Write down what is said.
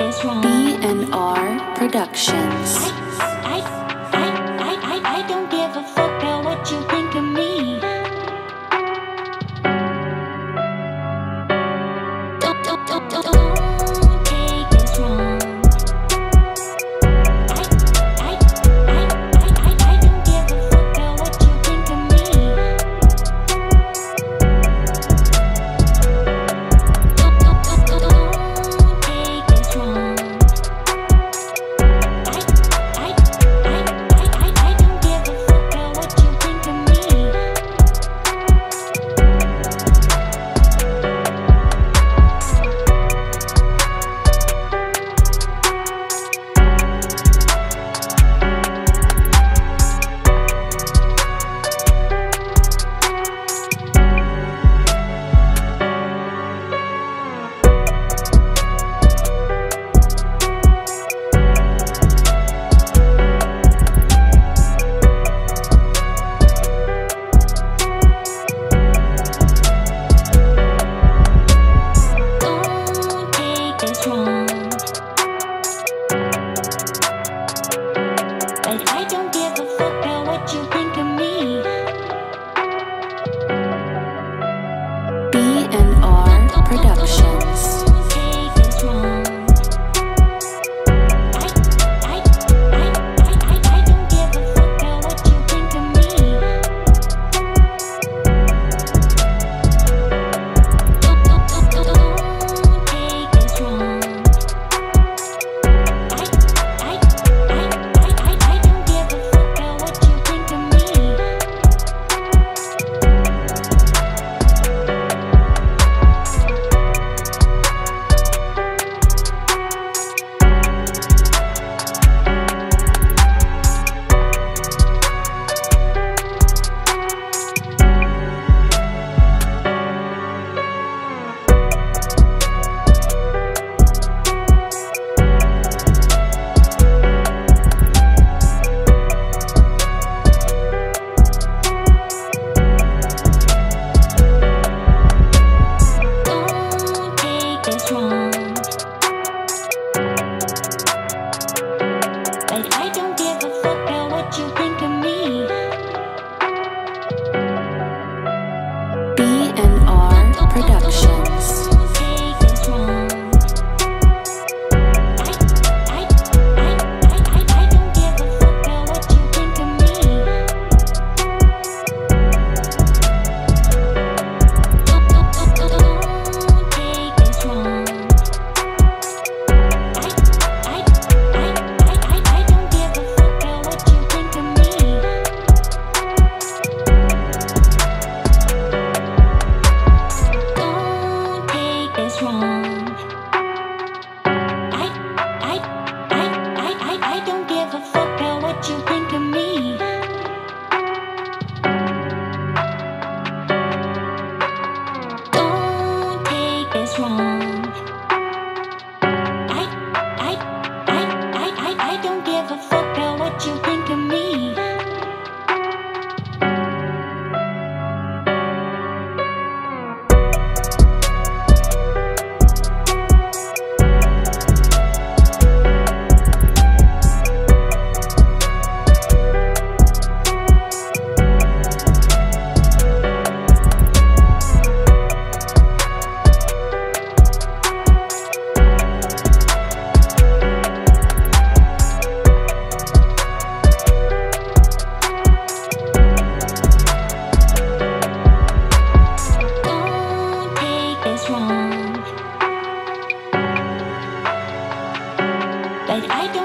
is. B and R Productions. I, I, It's wrong. I do.